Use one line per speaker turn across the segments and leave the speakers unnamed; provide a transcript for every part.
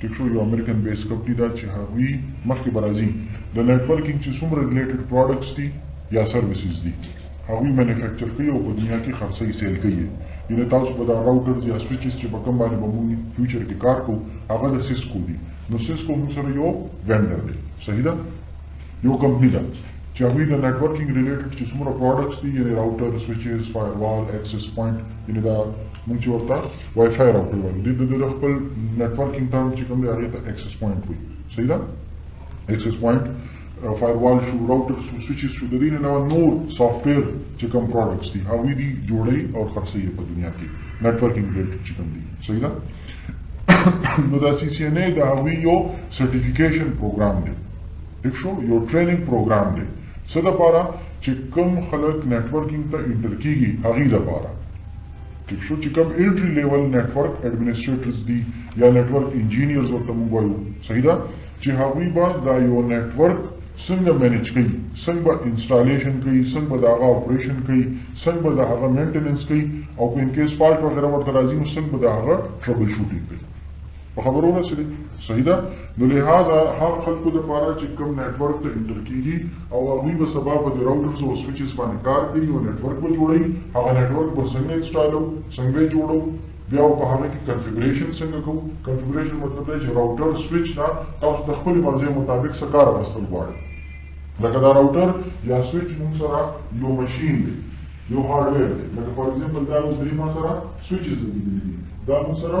ټیک شو یو امریکن بیس کمپنی ده چی هغوی مخکی به راځی د نیټ ورکینګ چی څومره ریلیټډ پراډکټس دی یا سرویسز دی هغوی مینوفیکچر کوی او په دنیا کی خرڅی سیل کوی یی یعنی تاسو به دا راوټرز یا سویچز چی په کوم باندی به مونږ فیوچر کی کار کوو هغه د سیسکو دی نو سیسکو مونږ سره یو وینډر دی صحیح ده یو کمپنی ده چی هغوی د نیټورکینګ ریلیټډ چی څومره پراډکټس دی یعنی راوټر سویچز فایروال اکسس پوینټ یعنی دا مونږ چی ورته وای فای راوټر وایو دی د د خپل نیټورکینګ ټرم چی کوم دی هغه ته اکسس پوینټ وای صحیح ده اکسس پوینټ فایروال شو راوټر شو سویچز شو د دې علاوه نور سافټویر چې کوم پراډکټس دي هغوی دي جوړي او خرڅوي په دنیا کې نیټورکینګ ریلیټډ چې کوم دي صحیح ده نو دا سی سی ان ای د هغوی یو سرټیفیکیشن پروګرام دی ټیک شو یو ټریننګ پروګرام دی څه دپاره چی کوم خلک نیټورکینګ ته انټر کیږی هغی دپاره ټیک شو چی کوم انټری لیول نیټورک ایډمنسټریټرز دی یا نیټورک انجینیرز ورته موږ وایو صحیح ده چی هغوی به دا یو نیټورک څنګه مینج کوي څنګه به انسټالیشن کوي څنګه به د هغه اپریشن کوي څنګه به د هغه مینټیننس کوي او که انکیس فالټ وغیره ورته راځي نو څنګه به د هغه ټربل شوټینګ کوي په خبرو رسې دی صحیح ده نو لهذا هغه خلکو لپاره چې کوم نیټ ورک ته انټر کیږي او هغوی به سبا په دې راوټرز او سویچز باندې کار کوي او نیټ ورک به جوړوي هغه نیټ ورک به څنګه انسټالو څنګه یې جوړو بیا په هغه کې کنفیګریشن څنګه کوو کنفیګریشن مطلب دی چې راوټر سویچ نه تاسو د خپل مرزه مطابق څه کار اخیستل غواړي لکه دا راوټر یا سویچ مون سره یو ماشین دی یو هارډویر دی لکه فار ایگزامپل دا اوس درې ما سره سویچز لګېدلي دي دا مون سره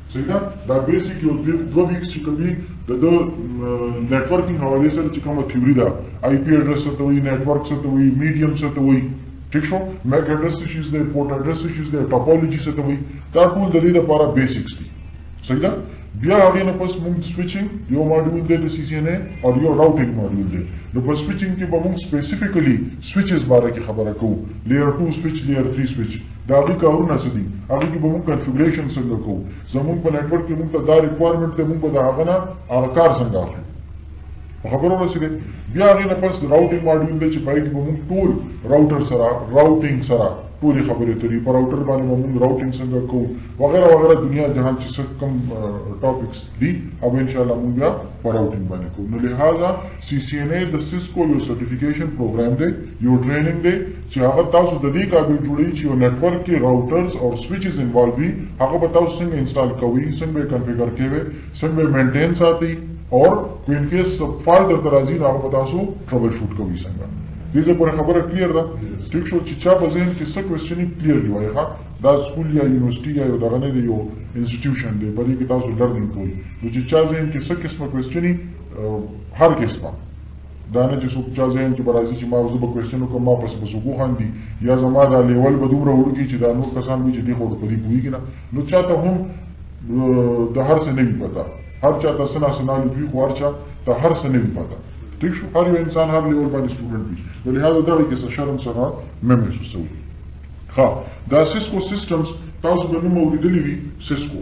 صحیح ده دا بیسیک یو دوه ویکس چې کوم دي د د نیټورکینګ حواله سره چې کومه تھیوري ده آی پی اډرس څه ته وایي نیټورک څه ته وایي میډیم څه ته وایي ٹھیک شو میک اډرس څه شي ده پورټ اډرس څه شي ده ټاپولوژي څه ته وایي دا ټول د دې لپاره بیسیکس دي صحیح ده بیا هغه نه پس موږ سویچینګ یو ماډیول دی د سی سی ان ای او یو راوټینګ ماډیول دی نو په سویچینګ کې به موږ سپیسیفیکلی سویچز باره کې خبره کوو لیر 2 سویچ لیر 3 سویچ د هغوی کارونه څه دي؟ هغوی کې به موږ کنفیګریشن څنګه کوو؟ زموږ په نیټورک کې موږ ته دا ریکوایرمنټ دی، موږ به د هغه نه هغه کار څنګه اخلو؟ په خبرو رسېدی بیا هغې نه پس راوټینګ ماډیول دی چې په هغې کې به موږ ټول راوټر سره راوټینګ سره ټولې خبرې اترې په راوټر باندې به موږ راوټینګ څنګه کوو وغیره وغیره دنیا جهان چې څه کوم ټاپکس دي هغه انشاءالله موږ بیا په راوټینګ باندې کوو نو لهذا سی سی ان ای د سیسکو یو سرټیفیکیشن پروګرام دی یو ټریننګ دی چې هغه تاسو ددې کابل جوړوي چې یو نټورک کې راوټرز اور سویچز انوالو وي هغه به تاسو څنګه انسټال کوي څنګه به یې کنفیګر کوي څنګه به یې مینټین ساتي اور که ان کیس فالټ درته راځي نو هغه به تاسو ټربل شوټ کوي څنګه دې ځای پورې خبره کلیر ده ټیک شو چې چا په ذهن کې څه کوېسچني کلیرلی وایي ښه دا سکول یا یونیورسټي یا یو دغه نه دی یو انسټیټیوشن دی په دې کې تاسو لرنینګ کوئ نو چې چا ذهن کې څه قسمه کوېسچني هر قسمه دا نه چې څوک چا ذهن کې به راځي چې ما زه به کوېسچن وکړم ما پسې به څوک وخاندي یا زما دا لیول به دومره وړوکی چې دا نور کسان وي چې دې خو په دې پوهېږي نه نو چا ته هم د هر څه نه وي پته هر چا ته څه نا څه نالج وي خو هر چا ته هر څه نه وي پته ټیک شو هر یو انسان هر لیول باندې سټوډنټ وي نو لهذا دغه کې څه شرم څخه مه محسوسوئ ښه دا سیسکو سیسټمز تاسو به نوم اورېدلی وي سیسکو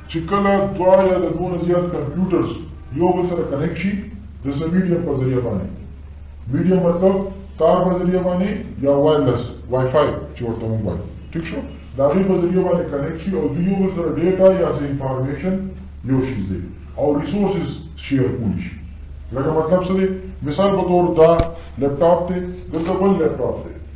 چې کله دوه یا د دوه نه زیات کمپیوټرز یو بل سره کنیکټ شي د څه میډیم په ذریعه باندې میډیم مطلب تار په ذریعه باندې یا وایرلس وای فای چې ورته مونږ وایو ټیک شو د هغې په ذریعه باندې کنیکټ شي او دوی یو بل سره ډیټا یا څه انفارمیشن یو شیز دی او ریسورسز شیر کولی شي لکه مطلب څه دی مثال په طور دا لیپټاپ دی دلته بل لیپټاپ دی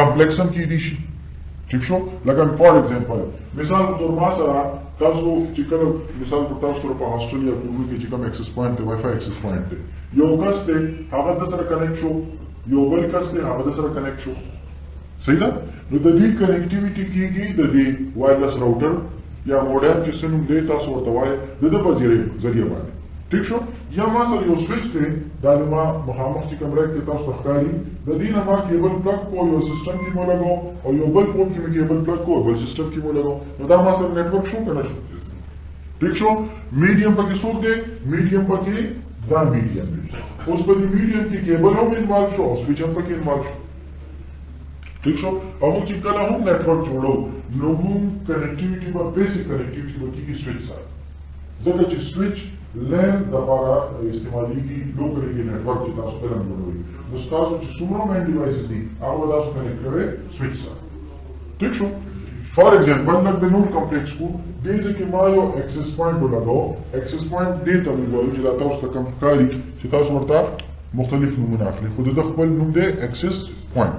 کمپلیکس هم کیدی شي ټیک شو لکه فار ایکزامپل مثال په تور ما سره تاسو چې کله مثال په تاسو سره په هاستل یا کورونو کې چې کوم اکسس پوینټ دی وای فای اکسس پوینټ دی یو کس دی هغه د سره کنیکټ شو یو بل کس دی هغه د سره کنیکټ شو صحیح ده نو د دې کنیکټیویټي کیږي د دې وایرلس راوټر یا موډم چې څه نوم دی تاسو ورته وایي د د په ذریعه باندې ټیک شو یا ما سره یو سویچ دی دا د ما مخامخ چې کوم ریک دی تاسو ته ښکاري د دې نه ما کیبل پلګ کو یو سیسټم کې مو لګو او یو بل پورټ کې مې کیبل پلګ کو بل سیسټم کې مو لګو نو دا ما سره نیټورک شو کنه شو ٹھیک شو میډیم پکې څوک دی میډیم پکې دا میډیم دی اوس په دې میډیم کې کیبل هم انوالو شو او سویچ هم پکې انوالو شو ٹھیک شو او موږ چې کله هم نیټورک جوړو نو موږ کنیکټیویټي به بیسیک کنیکټیویټي به کیږي سویچ سره ځکه چې سویچ لین لپاره استعمالیږي لوکل ایریا نیټورک چې تاسو فلم جوړوي نو تاسو چې څومره مین ډیوایسز دي هغه تاسو کنیکټ کړئ سویچ سره ٹھیک شو فار ایگزامپل لږ د نور کمپلیکس کو دې ځکه ما یو اکسس پوینټ ولګاو اکسس پوینټ دې ته موږ وایو چې دا تاسو ته کم ښکاري چې تاسو ورته مختلف نمونه اخلي خو د خپل نوم دی اکسس پوینټ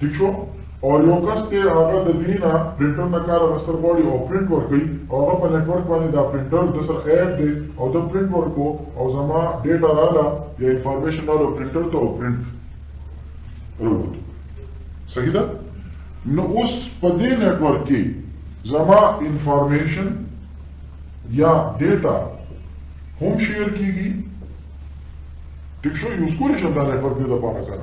ټیک شو او یو کس ته هغه د دوی نه پرنټر نه کار اخیستل غواړي او پرنټ ورکوي او هغه په نیټورک باندې دا پرنټر ده سره ایډ دی او ده پرنټ ورکو او زما ډیټا راله یا انفارمیشن راله پرنټر ته او پرنټ رووتو صحیح ده نو اوس په دې نیټورک کې زما انفارمیشن یا ډیټا هم شیر کیږي ټیک شو یوز کولی شم دا نیټورک دې لپاره کار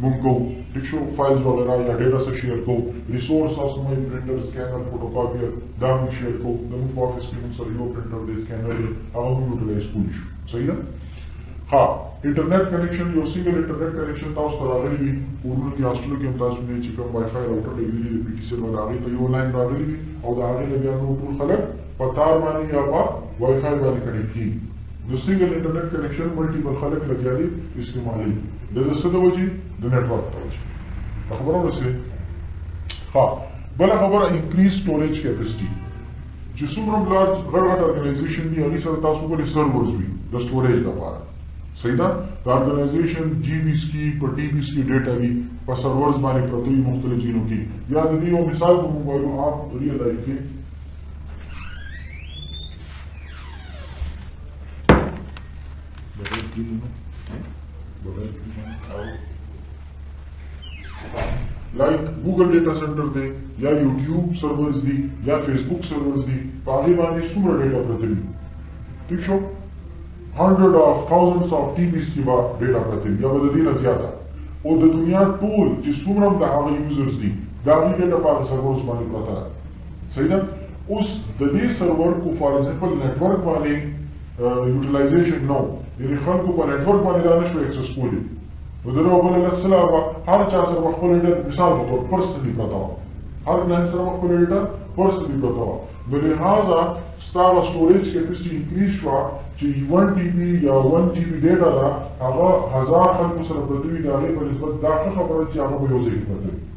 مونږ کوو ټیک شو فایلز وغیره یا ډیټا سیټ شیر کوو ریسورس تاسو مې پرینټر سکینر فوټو کاپیر دا مونږ شیر کوو د مونږ په افیس کې مونږ سره یو پرینټر دی سکینر دی هغه مونږ یوټیلایز کولی شو صحیح ده ها انټرنیټ کنیکشن یو سنگل انټرنیټ کنیکشن تاسو ته راغلی وي کورونو کې هاسټلو کې هم تاسو نه چې کوم وای فای راوټر لګېدلی د پی ټي سیل باندې هغې ته یو لاین راغلی وي او د هغې نه بیا نور ټول خلک په تار باندې یا په وای فای باندې کنیکټ کېږي د سنګل انټرنیټ کنکشن ملټي پل خلک لګیا دی استعمالوی د د څه د وجی د نیټ ورک د وجی د خبرو رسې ها بل خبره انکریز سټوریج کیپاسټي چې څومره بلاج غړ غړ ارګنایزیشن دی هغه سره تاسو ګوري سرورز وي د سټوریج لپاره صحیح ده د ارګنایزیشن جی بیس کی په ټی بیس کی ډیټا وی په سرورز باندې پرته وي مختلف ځینو کې یا د دې یو مثال په موبایل اپ ریل لایف کې لایک ګوګل ډیټا سنټر دی یا یوټیوب سرورز دی یا فیسبوک سرورز دی په هغې باندې څومره ډیټا پرته وي ټیک شو هنډرډ آف تھاوزنډس آف ټي بیز کې به ډیټا پرته وي یا به د دې نه زیاته او د دنیا ټول چې څومره هم د هغه یوزرز دي د هغوی ډیټا په هغه سرورز باندې پرته ده صحیح ده اوس ددې سرور کو فار ایګزامپل نیټورک باندې یوټیلایزیشن نه و یعنی خلکو په نیټورک باندې دا نشو اکسس کولی نو د یو بل له سلا به هر چا سره خپل ډیټا مثال په تور پرسنلی پرتا و هر کلاینټ سره خپل ډیټا پرسنلی پرتا و نو لہذا ستاره سټوریج کیپیسټي انکریز شو چې 1 ټي بي یا 1 جي بي ډیټا دا هغه هزار خلکو سره پرتوي دا غي په نسبت دا خبره چې هغه به یو ځای کې پرتوي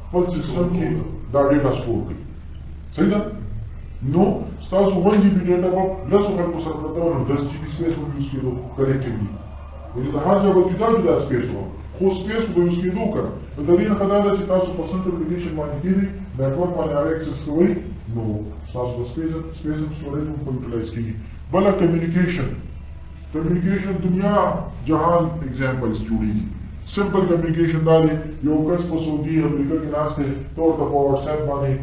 خپل سیستم کې دا ډیټا سټور کړئ صحیح ده نو ستاسو 1 جی بی ډیټا به لاسو خلکو سره پرته وه نو 10 جی بی سپیس به یوز کېدو کلیکټیولی یعنې د هر ځای به جدا جدا سپیس وه خو سپیس به یوز کېدو که نه نو د دې نښه دا ده چې تاسو په سنټرل لوکیشن باندې کېنئ نیټورک باندې هغه اکسس کوئ نو ستاسو به سپیس هم سټوریج هم په یوټیلایز کېږي بله کمیونیکیشن کمیونیکیشن دنیا جهان اګزامپلز جوړیږي سمپل کمیونیکیشن دا دی یو کس په سعودي امریکا کې ناست دی ته ورته په واټساپ باندې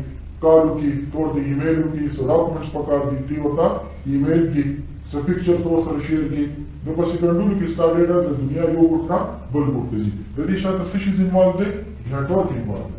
کال وکړي ته ورته ایمیل وکړي څه ډاکومنټس پکار دي ته ورته ایمیل کې څه پکچر ته ورسره شیر کې نو په سیکنډونو کې ستا ډیټا د دنیا یو ګوټ نه بل ګوټ ته ځي د دې شاته څه شي انوالو دی نیټورک انوالو دی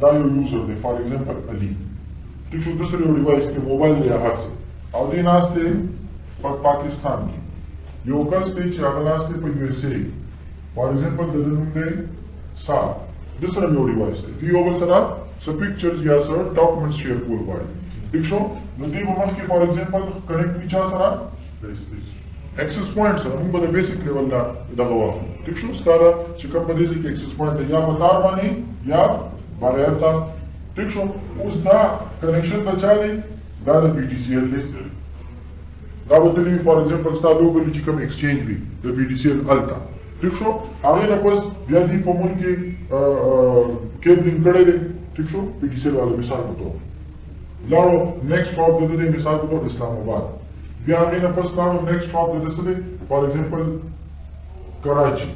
دا
یو یوزر دی فار ایگزامپل علي ټیک شو د سره یو ډیوایس کې موبایل یا هر څه او دی ناس دی په پاکستان کې یو کس دی چې هغه ناس دی په یو ایس ای فار ایگزامپل د نوم دی سا د سره یو ډیوایس دی دی یو بل سره څه پکچرز یا څه ډاکومنټس شیر کول غواړي ټیک شو نو دی به مخکې فار ایگزامپل کنیکټ وي چا سره اکسس پوینټ سره موږ به د بیسیک لیول نه دغه واخلو ټیک شو ستاره چې کوم په دې ځای کې اکسس پوینټ یا په تار باندې یا بغیر تار ټیک شو اوس دا کنیکشن د چا دی دا د بي ټي سي ایل دی دا به تللی فار ایگزامپل ستا لوګل چې کوم ایکسچینج وي د بي ټي سي ایل هلته ټیک شو هغې نه پس بیا دوی په مونږ کې کیبلینګ کړی دی ټیک شو بي ټي سي ایل والا مثال په توګه لاړو نیکسټ سټاپ د دې مثال په توګه اسلام آباد بیا هغې نه پس لاړو نیکسټ سټاپ د دې څه دی فار ایگزامپل کراچي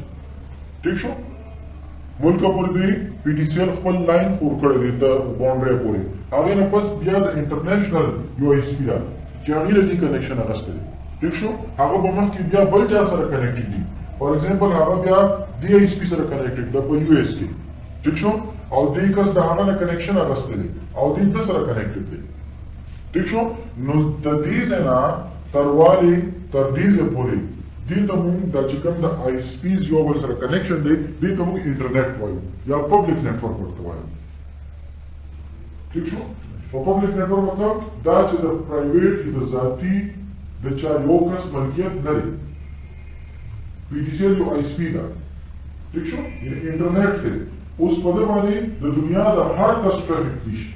ټیک شو ملک پورې دوی پی ټي سي ال خپل لاین خور کړی دی تر باونډرۍ پورې هغې نه پس بیا د انټرنیشنل یو ایس پي ده چې هغې له دې کنیکشن اخیستی دی ټیک شو هغه به مخکې بیا بل چا سره کنیکټډ دي فار ایگزامپل هغه بیا دې ایس پي سره کنیکټډ ده په یو ایس کې ټیک شو او دی کس د هغه نه کنیکشن اغستی دی او دی ده سره کنیکټیډ دی ټیک شو نو ددی ځای نه تر والی تر دی ځای پوری دی ته مونږ دا چی کوم د آیس پیز یو بل سره کنیکشن دی دی ته مونږ انټرنیټ وایو یا پبلک نیټورک ورته وایو ټیک شو په پبلک نیټورک مطلب دا چی د پرایویټ د ذاتی د چا یو کس ملکیت نه دی. پي ټي سي ال يو آي سپي ده ټيک شو يعني انټرنيټ دی اوس په ده باندې د دنيا د هر کس ټرافيک تلي شي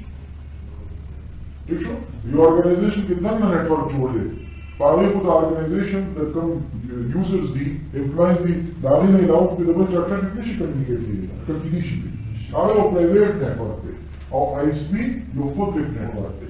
ټيک شو يو ارګنايزيشن کې دننه نيټ ورک جوړ دی په هغې خو د ارګنايزيشن د کم يوزرز دي امپلايز دي د هغې نه علاوه خو کې د بل چا ټرافيک نه شي کميونيکيټ کېږي اټکل کېدی شي هغه یو پرایویټ نېټ ورک دی او آی ایس پي یو پبلک نېټ ورک دی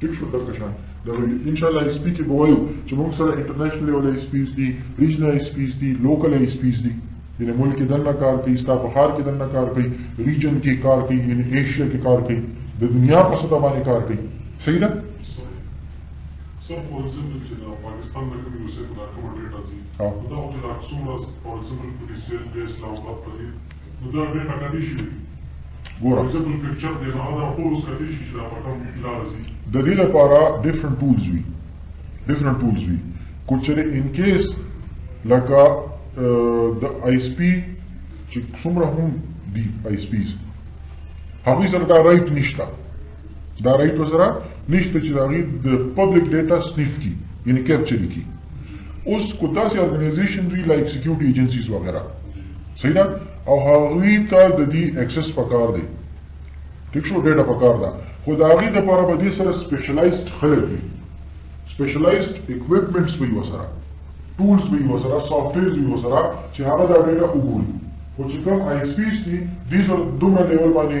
ټیک شو دلته شان د ان شاء الله ایس پی کې به وایو چې موږ سره انټرنیشنل لیول ایس پیز دي ریجنل ایس پیز دي لوکل ایس پیز دي یعنی ملک کې دنه کار کوي ستا په ښار کې دنه کار کوي ریجن کې کار کوي یعنی ایشیا کې کار کوي د دنیا په سطح باندې کار کوي صحیح ده
سر فور ایگزامپل چې دا پاکستان نه کوم یو څه دا کوم ډیټا
زی
دا چې دا څومره فور ایگزامپل په دې سیل بیس لا وخت په دې نو دا بيخه کتي شوي دي
ګوره
ايزبل پکچر دي هغه دا ټول اوس کتي شي چې دا په کوم ويکي لاره ځي.
د دې لپاره ډيفرنټ ټولز وي ډيفرنټ ټولز وي که چېرې ان کيس لکه د ايس پي چې څومره هم دي ايس پيز هغوی سره دا رايټ نشته. دا رایټ ورسره نشته چې د هغوی د پبلک ډیټا سنیف کړي یعنې کیپچر یې کړي اوس که داسې ارګنایزیشنز وي لایک سیکیورټي ایجنسیز وغیره صحیح ده او هغوی ته د دې اکسس پکار دی ټیک شو ډیټا پکار ده خو د هغوی دپاره به دې سره سپیشلایزډ خلک وي سپیشلایزډ اکویپمنټس به یې ورسره ټولز به یې ورسره سافټویرز به یې ورسره چې هغه دا ډیټا وګوري خو چې کوم آی ایس پیز دي دوی سره دومره لیول باندې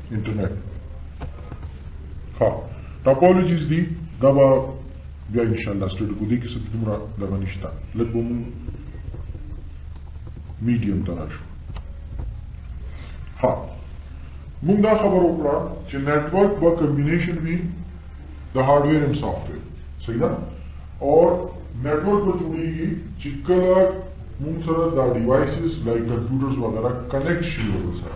انټرنیټ ها ټاپولوژیز دي دا به بیا ان شاء الله سټډي کو دي کې څه دومره دغه نشته لږ به مونږ میډیم ته راشو ها مونږ دا خبر وکړه چې نتورک به کمبینیشن وي د هارډویر اند سافټویر صحیح ده او نتورک به جوړیږي چې کله مونږ سره دا ډیوایسز لایک کمپیوټرز وغیرہ کنیکټ شي ورسره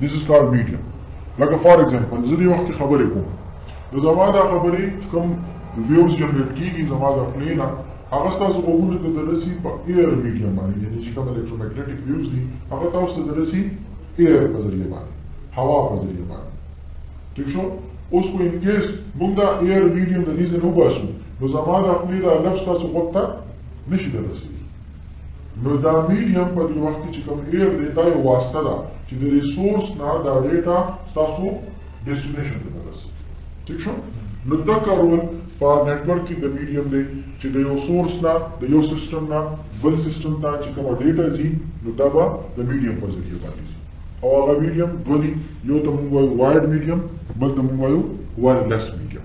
This is called medium. لکه فار ایگزامپل زه دې وخت کې خبرې کوم نو زما دا خبرې کوم ویوز جنریټ کیږي زما دا پلی نه هغه ستاسو غوږونو ته درسي په ایر میډیم باندې یعنی چې کوم الکترومګنیټک ویوز دي هغه تاسو ته درسي ایر په ذریعه باندې هوا په ذریعه باندې ٹھیک شو اوس کو ان کیس موږ دا ایر میډیم د دې ځای نه وباسو نو زما دا خپل دا لفظ تاسو غوږ ته نشي درسي نو دا میډیم په دې وخت کې چې کوم ایر دی دا یو واسطه ده چې د ریسورس نه دا ډیټا ستاسو ډیسټینیشن ته درسي ټیک شو نو دغه رول په نیټورک کې د میډیم دی چې د یو سورس نه د یو سیستم نه بل سیستم ته چې کومه ډیټا ځي نو دا به د میډیم په ذریعه باندې ځي او هغه میډیم دوه دي یو ته موږ وایو وایډ میډیم بل ته موږ وایو وایرلیس میډیم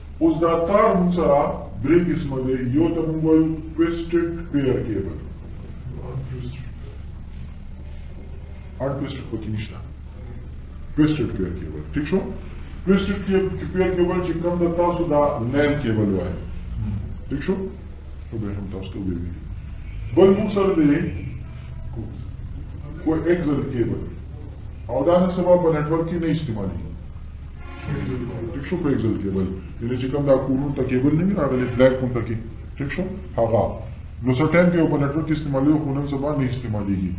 اوس دا تار موږ سره درې قسمه دی یو ته موږ وایو ټویسټډ پیر کیبل ان ټویسټډ پکې نشته ټویسټډ پیر کیبل ٹھیک شو ټویسټډ پیر کیبل چې کوم د تاسو دا لین کیبل وایي ٹھیک شو نو به هم تاسو ته ویلي بل موږ سره دی کو ایکزل کیبل او دا نه سبب په نتورک کې نه استعمالي ټیک شو پیکسل کیبل یعنی چې کوم دا کورونو ته کیبل نه راغلی بلیک فون ته کې ټیک شو هغه نو سر ټایم کې په نتورک کې استعمالي خو نن سبا نه استعماليږي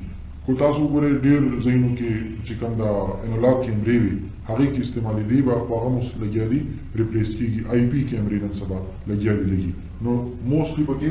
خو تاسو ګورئ ډیر ځایونو کې چې کوم دا انالاګ کیمرې وي هغه کې استعمالي دی به هغه مو لګیا دي ریپلیس کیږي آی پی کیمرې نن سبا لګیا دي لګي نو موستلی پکې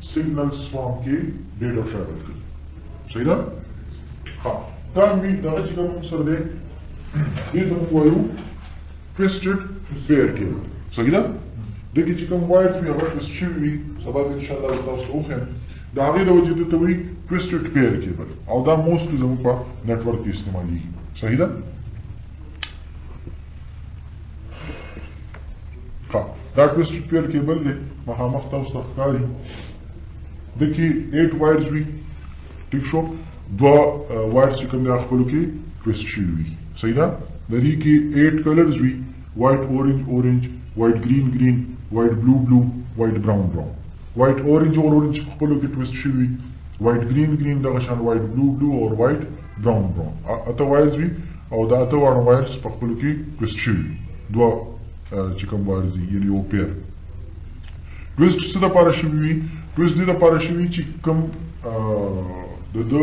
سیګنل سوانګ کې ډېر ډول شیان بچ کړي صحیح ده ها دا می دغه چې کوم سره ده دې ته موږ وایو ټویسټډ فیر کېبل صحیح ده د کې چې کوم وایډ وي هغه ټویسټ شوي وي سبا به انشاءالله زه تاسو وښیم د هغې د وجې ته وایي ټویسټډ پیر کېبل او دا موسټلی زموږ په نیټورک کې استعمالېږي صحیح ده ښه دا ټویسټډ پیر کیبل دی مخامخ تاسو ته ښکاري د کې 8 وایرز وي ټیک شو دوا وایرز چې کوم دی خپل کې ټویسټ شي وي صحیح ده د دې کې 8 کلرز وي وایټ اورنج اورنج وایټ گرین گرین وایټ بلو بلو وایټ براون براون وایټ اورنج اور اورنج خپل کې ټویسټ شي وي وایټ گرین گرین دغه شان وایټ بلو بلو اور وایټ ګراونډ ګراونډ اته وایرز وي او دا اته واړه وایرز په خپل کې ټویسټ شوي وي دوه چې کوم وایرز دي یعنی یو پیر ټویسټ څه لپاره شوي وي ټویسټ دې لپاره شوي چې کوم د د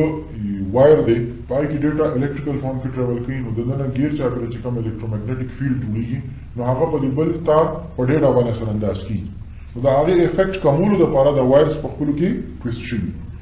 وایر دی پای کې ډیټا الکتریکل فارم کې ټریول کوي نو د دنه غیر چاپیره چې کوم الکترومګنیټک فیلډ جوړیږي نو هغه په دې بل تار په ډیټا باندې سره انداز کیږي نو د هغه افیکټ کمولو لپاره د وایرز په خپل کې ټویسټ شوي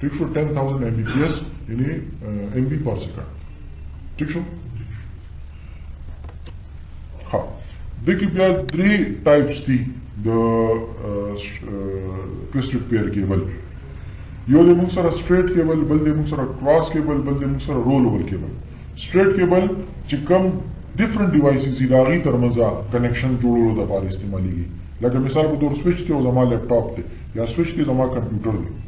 ٹھیک شو ٹین تھاؤزینڈ ایم بی پی ایس یعنی ایم بی پر سیکنڈ ٹھیک شو ہاں دیکھیے بیا درې ټایپس دي د ټویسټډ پیر کیبل یو د موږ سره سټریټ کیبل بل د موږ سره کراس کیبل بل د موږ سره رول اوور کیبل سټریټ کیبل چې کم ډیفرنٹ ډیوایسز دي داغي ترمنځ کنیکشن جوړولو لپاره استعمالېږي لکه مثال په تور سوئچ ته او زما لیپټاپ ته یا سوئچ ته زما کمپیوټر دی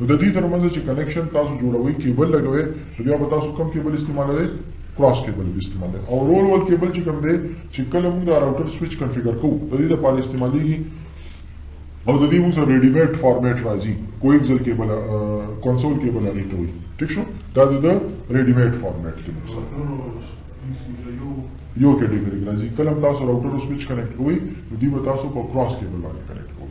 نو د دې تر منځ چې کنکشن تاسو جوړوي کیبل لګوي نو بیا به تاسو کوم کیبل استعمالوي کراس کیبل به استعمالوي او رول ول کیبل چې کوم دی چې کله موږ د راوټر سوئچ کنفیګر کوو د دې لپاره استعمالېږي او د دې موږ سره ریډي میډ فارمیټ راځي کویکزل کیبل کنسول کیبل هغه ته وي ټیک شو دا د ریډي میډ فارمیټ دی موږ سره یو کیټګری راځي کله تاسو راوټر او سوئچ کنیکټ کوئ نو دی به تاسو په کراس کیبل باندې کنیکټ کوئ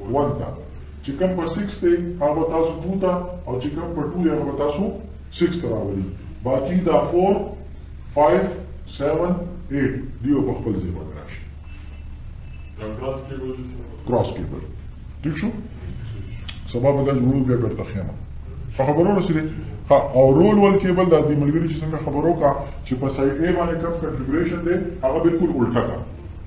ون ته چې کوم په سکس دی هغه به تاسو ټو ته او چې کوم په ټو دی هغه به تاسو سکس ته راولي باقي دا فور فایف سیون ایټ دی به په خپل ځای باندې راشي کراس کیبل ٹھیک شو سبا به دا جوړو بیا بیرته خیمه په خبرو رسیدې ها او رول ول کیبل د دې ملګری چې څنګه خبرو کا چې په سایډ ای باندې کم کنفیګریشن دی هغه بالکل الټا کا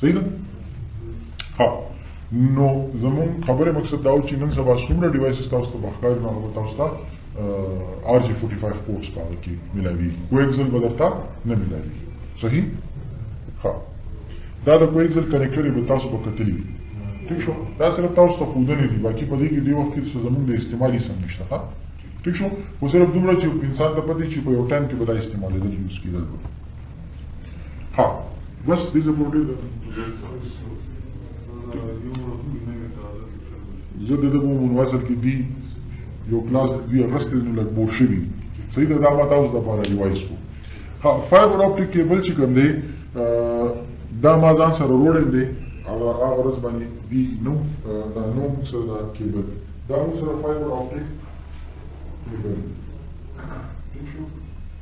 صحیح ده ها نو زمون خبره مقصد دا و چې نن سبا څومره ډیوایسز تاسو ته بخکار نو هغه تاسو ته آر جی 45 پورټس پاره کې ملاوي کویکزل بدرتا نه ملاوي صحیح ها دا د کویکزل کنیکټر به تاسو په کتلی وي ٹھیک شو دا صرف تاسو ته خودنې دي باقي په دې کې دی وخت کې زمونږ د استعمالي سم نشته ها ٹھیک شو خو صرف دومره چې انسان ته پدې چې په یو ټایم کې به دا استعمالېدل یوز کېدل ها بس دې زه پورډیر ده زه د دغه منواسل کې دی یو کلاس دی رسته نو لګ بور شوی صحیح ده دا ما تاسو د لپاره ریوایز کو ها فایبر اپټیک کیبل چې کوم دی دا ما ځان سره وروړل دی هغه هغه ورځ باندې دی نو دا نو سره دا کیبل دا موږ سره فایبر اپټیک کیبل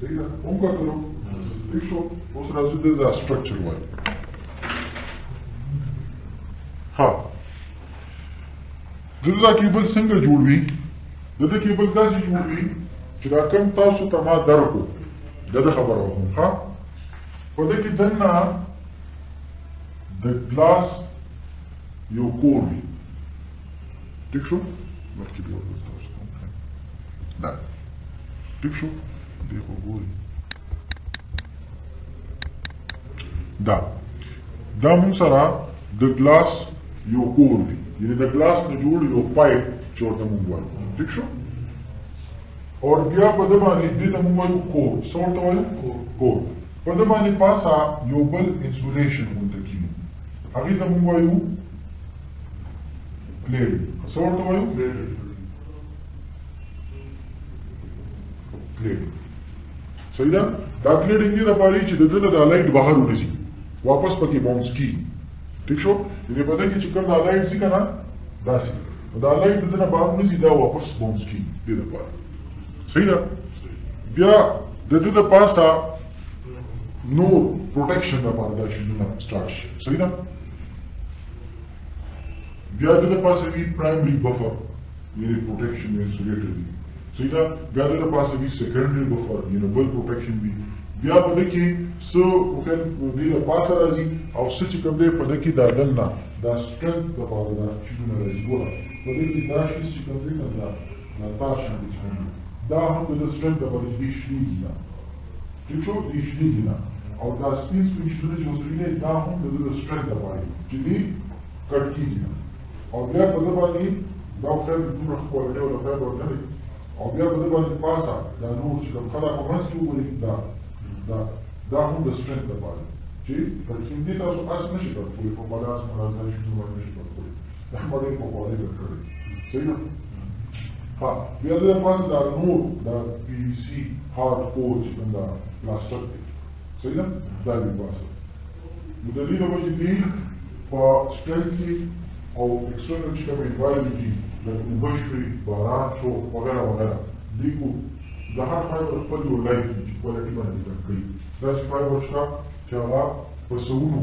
صحیح ده هم کتلو ٹھیک شو اوس راځو د دا سټرکچر وایي ها دلته کیبل څنګه جوړ وي دلته کیبل داسې جوړ وي چې دا کم تاسو ته ما درکو دغه خبره وکړم ها په دې کې دنه د ګلاس یو کور وي ټیک شو مخکې بیا ورته تاسو کوم کړئ دا ټیک شو دې خو ګوري دا دا موږ سره د ګلاس یو کور دی یعنی د ګلاس نه جوړ یو پایپ چې ورته موږ وایو ټیک شو اور بیا په د باندې دې ته موږ وایو کور څه ورته وایو کور په د باندې پاسه یو بل انسولیشن غونډه کیږي هغه ته موږ وایو پلیټ څه ورته وایو پلیټ پلیټ صحیح ده دا پلیټینګ دې لپاره چې د دنه د لایټ بهر ورځي واپس پکې باونس کی ٹھیک شو دې په دې کې چې کوم د لایټ څخه نه داسې دا لایټ د دنه بهر ورځي دا واپس باونس کی دې لپاره صحیح ده بیا د دې د پاسه نور پروټیکشن لپاره دا شیزونه سٹارټ شي صحیح ده بیا دلته پاسه وی پرایمري بفر یعنی پروټیکشن انسولیټر دی صحیح ده بیا دلته پاسه وی سیکنډري بفر یعنی بل پروټیکشن دی بیا په دې کې څه پروټین دې له پاسه راځي او څه چې کوم دی په دې کې دا دننه دا سټرنګ د پاره دا چیزونه راځي ګوره په دې کې دا شي چې کوم دی کنه دا دا تار شان دي چې دا هم د سټرنګ د پاره چې دې شلېږي دا هیچوک یې ښیږي نه او دا سپین سپین شیدونه چې ورسره وینئ دا هم د ده د سټرینت لپاره دي چې دی کټ کیږي نه او بیا په ده باندې دا خو خیر دی دومره ښه کوالټي والا خدای ته ورکړی او بیا په ده باندې پاسه دا نور چې کوم خلک په منځ کې وګورئ دا دا دا هم د سټرینت لپاره دي چې کټ کیږي تاسو اس نه شئ کټ کولی په بلاس ملازای شیدونه باندې نه شئ کټ کولی احمد ډېر پخوانی ده کړی صحیح ده ها بیا د پاس دا نور دا پی وی سی هارد کور چې کوم دا پلاستیک دی صحیح ده دا دی پاس نو د دې لپاره چې دی په سټرینث کې او ایکسټرنل چې کوم انوایرمنټ دی د اوبه شوې باران شو وغیره وغیره دی کو د هر فایبر خپل یو لایف دی چې کوالټي باندې ډیپینډ کوي داسې فایبر شته چې هغه په سوونو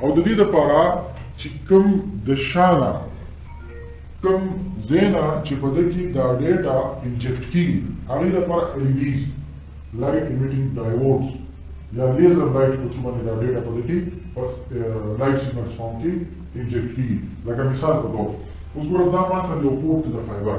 او د دې لپاره چې کوم د شا نه کوم ځای نه چې په ده کې دا ډیټا انجکټ کېږي هغې لپاره ایل ای ډیز، لایټ ایمیټینګ ډایوډز، یا لیزر لایټ په څو باندې دا ډیټا په ده کې په لایټ سیګنلز فارم کې انجکټ کېږي لکه مثال په طور اوس ګوره دا ما سره یو پورټ دی د فایبر.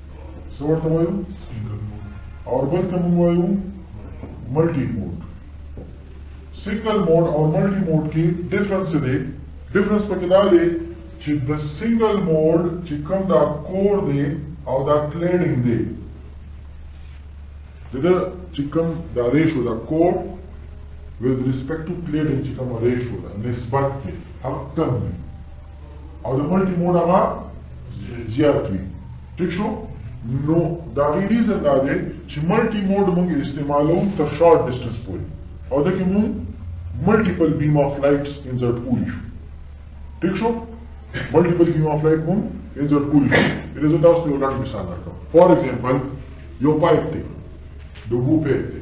څه ورته وایو اور بل ته موږ وایو ملټي موډ سنگل موډ او ملټي موډ کې ډیفرنس څه دی ډیفرنس پکې دا دی چې د سنگل موډ چې کوم دا کور دی او دا کلیډینګ دی دا چې کوم دا ریشو دا کور with respect to کلیډینګ چې کوم ریشو دا نسبت کې هغه کم دی او د ملټي موډ هغه زیات وي ټیک شو نو دا غي ریزن دا دی چې ملټي موډ موږ استعمالو تر شارټ ډیسټنس پورې او دا کې موږ ملټیپل بیم اف لایټس انسرټ کولی شو ټیک شو ملټیپل بیم اف لایټ موږ انسرټ کولی شو دا زه تاسو یو لنډ مثال درکوم فار ایگزامپل یو پایپ دی د وو پایپ دی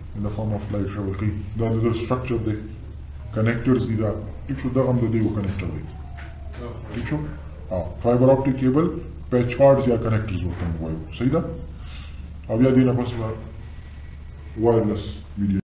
ان د فارم اف لایف شول کوي دا د سټرکچر دی کنیکټرز دي دا ټیک شو دغه هم د دې یو کنیکټر دی ټیک شو ها فایبر اپټیک کیبل پیچ کارډز یا کنیکټرز ورته موږ وایو صحیح ده او بیا دې نه پس وایرلس میډیا